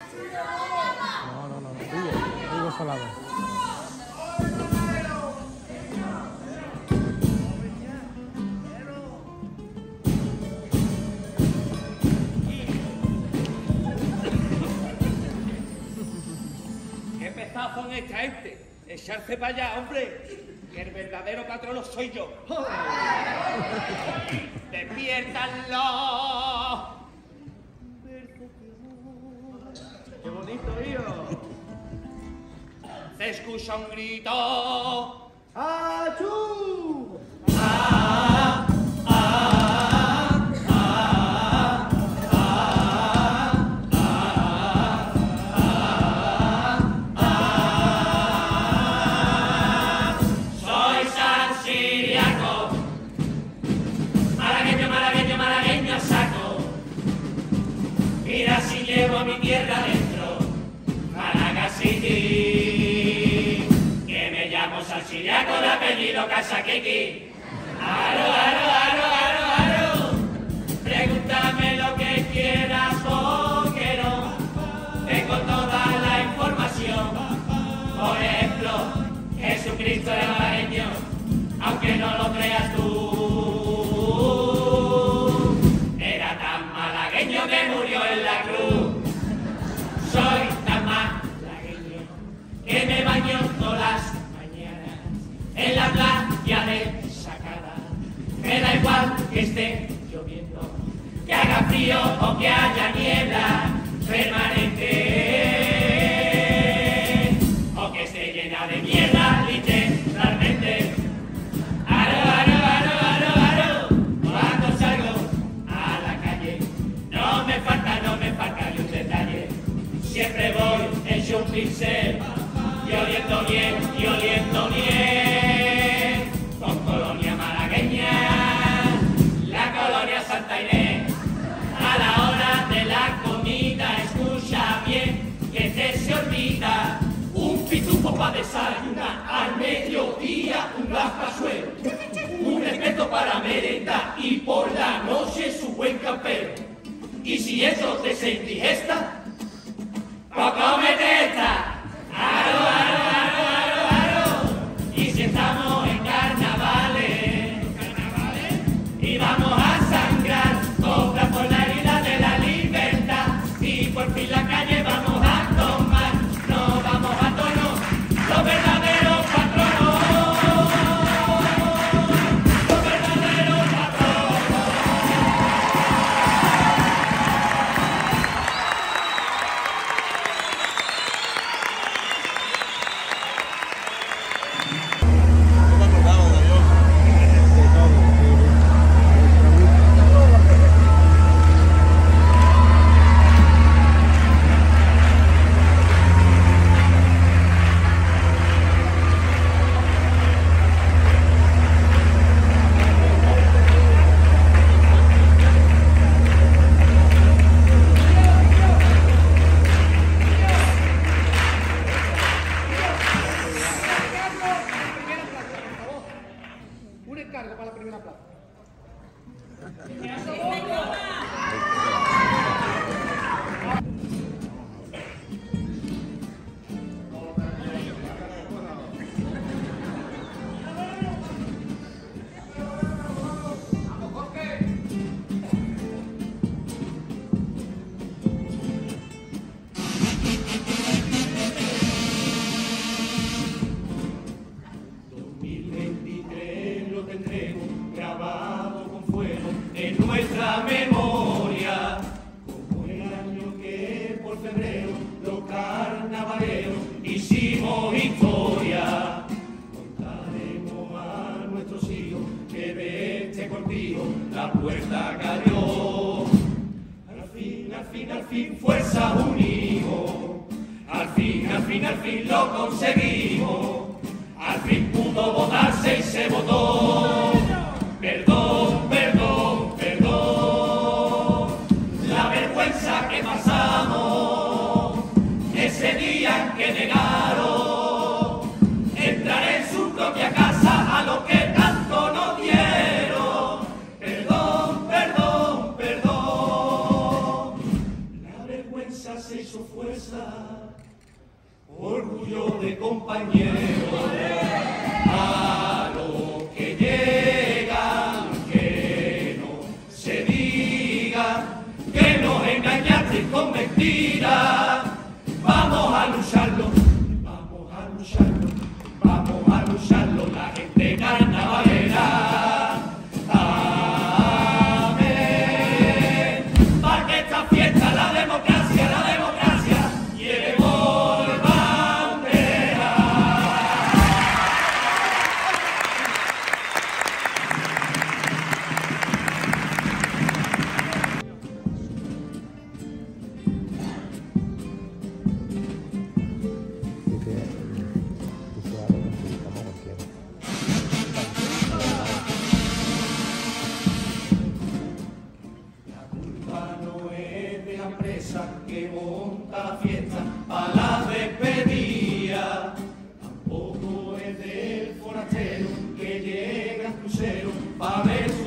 No, no, no, digo, digo salado. ¡Qué pesazo en el caerte! ¡Echarse para allá, hombre! ¡Que el verdadero patrono soy yo! ¡Despiértanlo! listo, tío. Se escucha un grito. ¡Achú! Y si eso te se indigesta, puerta cayó. Al fin, al fin, al fin, fuerza unidos. Al fin, al fin, al fin lo conseguimos. companheiro. Amen.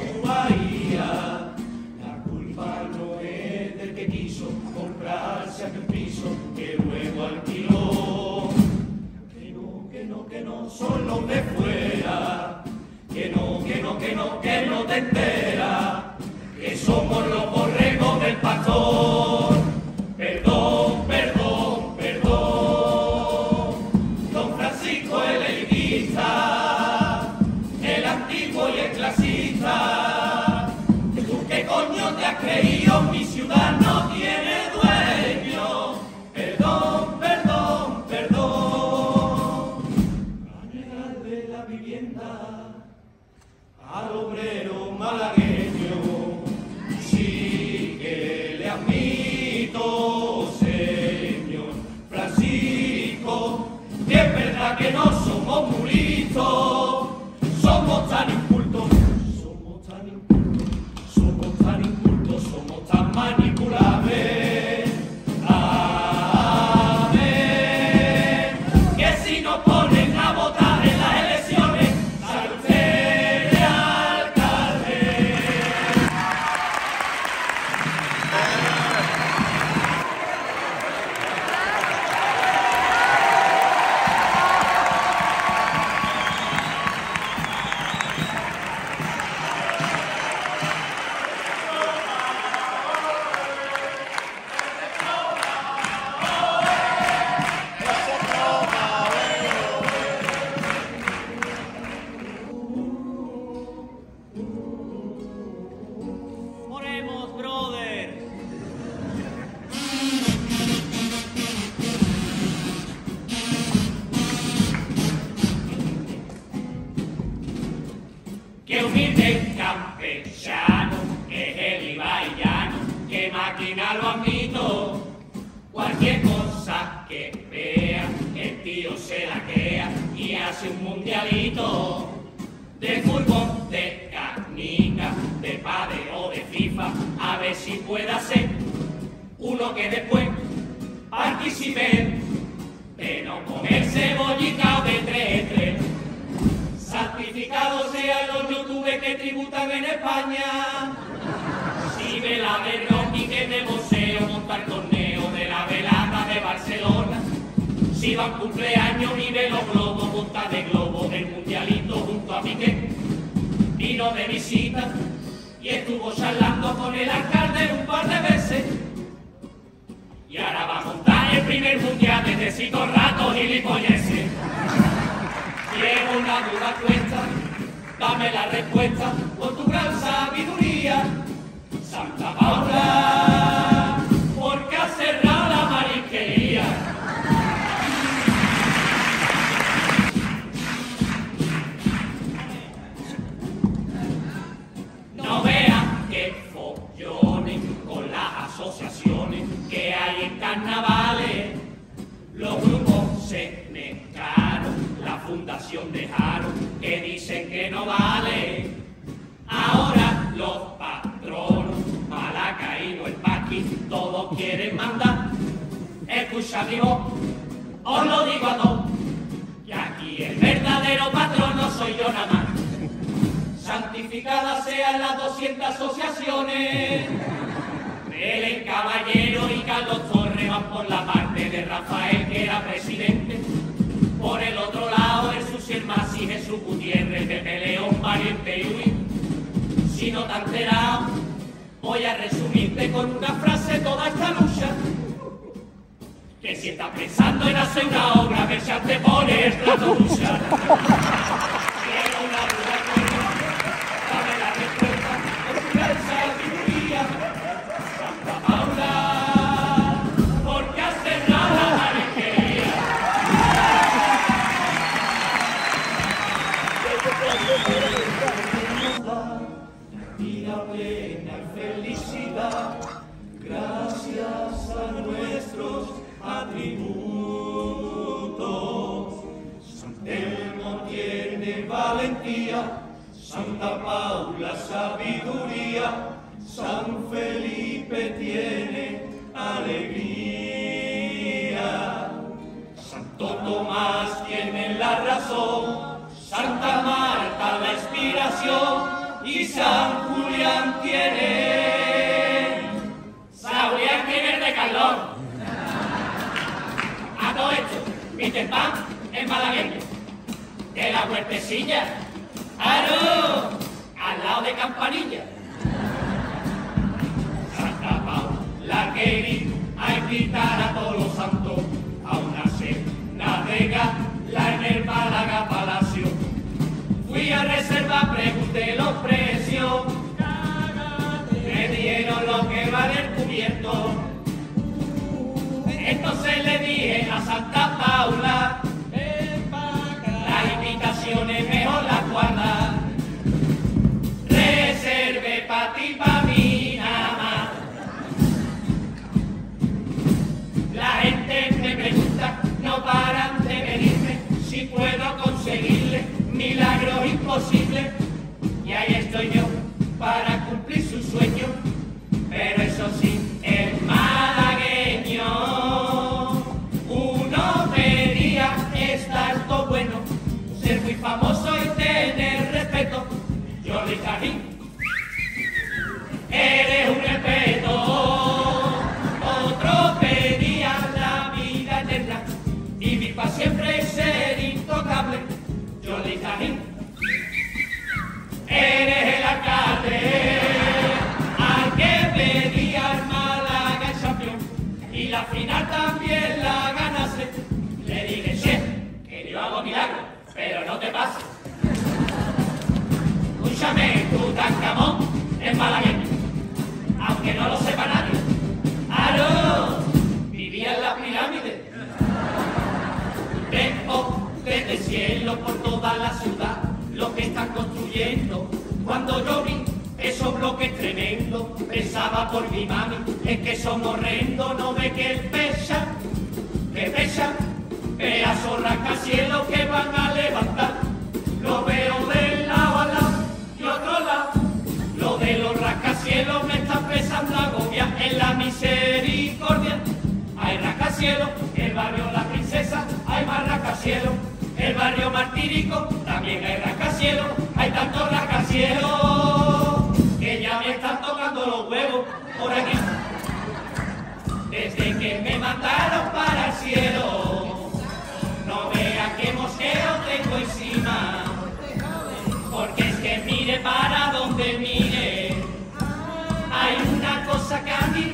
que después participen, pero comer cebollitas de tres en tres. Santificados sean los youtubers que tributan en España. Si me la de Rocky que de museo montar torneo de la velada de Barcelona. Si van cumpleaños y de los globos, punta de globo del mundialito junto a Piqué. Vino de visita y estuvo charlando con el alcalde un par de veces la va a montar el primer mundial, necesito rato gilipolleces. Quiero una duda cuesta, dame la respuesta con tu gran sabiduría. Santa Paula. El verdadero patrón no soy yo nada más. Santificadas sean las 200 asociaciones. Belén Caballero y Carlos Torres van por la parte de Rafael, que era presidente. Por el otro lado, el Susi y Jesús Gutiérrez, Pepe León, Valiente y Luis. Si no te has voy a resumirte con una frase toda esta lucha. Que si estás pensando en hacer una obra, ver si te pone el plato Tomás tiene la razón, Santa Marta la inspiración y San Julián tiene. San Julián tiene de Carlón. A todo esto, Pan es malagueño. De la huertecilla. ¡Aro! Al lado de Campanilla. Santa Paula, la que grita, a gritar a todos los santos, la en el Málaga Palacio. Fui a reserva, pregunté los precios, me dieron lo que vale el cubierto. Entonces le dije a Santa Paula, milagros imposibles. Y ahí estoy yo la ganase. Le dije, chef, que yo hago milagro, pero no te pases. Escúchame, Tutankamón es malagueño, aunque no lo sepa nadie. ¡Aro! Vivía en las pirámides. Vengo desde el cielo por toda la ciudad, lo que están construyendo. Cuando yo vi esos bloques tremendos, pensaba por mi mami, es que son horrendos, no ve que pesa, que pesa, pedazos rascacielos que van a levantar. Lo veo de lado a lado y otro lado. Lo de los rascacielos me está pesando agobia en la misericordia. Hay rascacielos, el barrio La Princesa, hay más rascacielos. El barrio Martírico, también hay rascacielos. Hay tantos rascacielos que ya me están tocando los huevos por aquí. Desde que me mandaron para el cielo, no vea qué mosquero tengo encima. Porque es que mire para donde mire, hay una cosa que a mí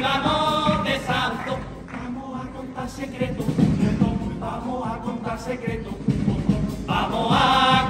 vamos de santo? Vamos a contar secretos, vamos a contar secretos, vamos a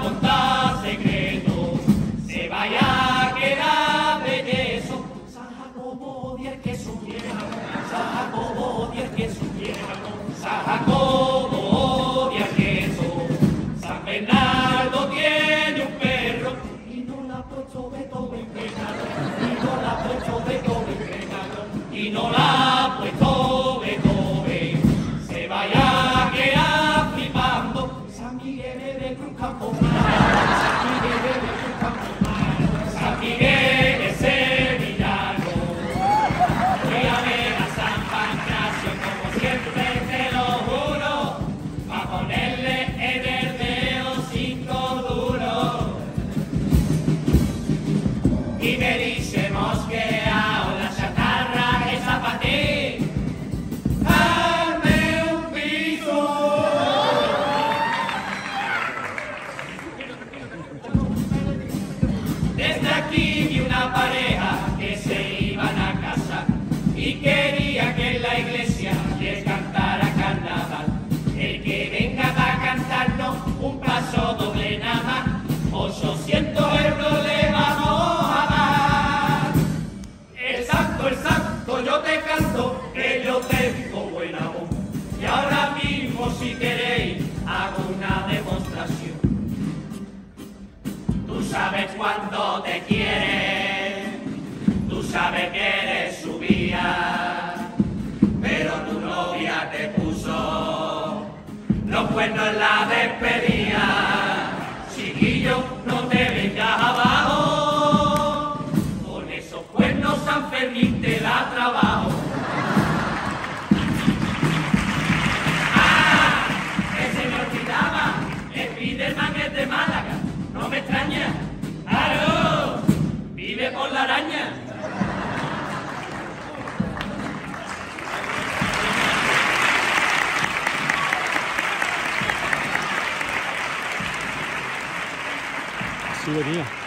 me extraña. ¡Claro! Vive por la araña. Sí venía.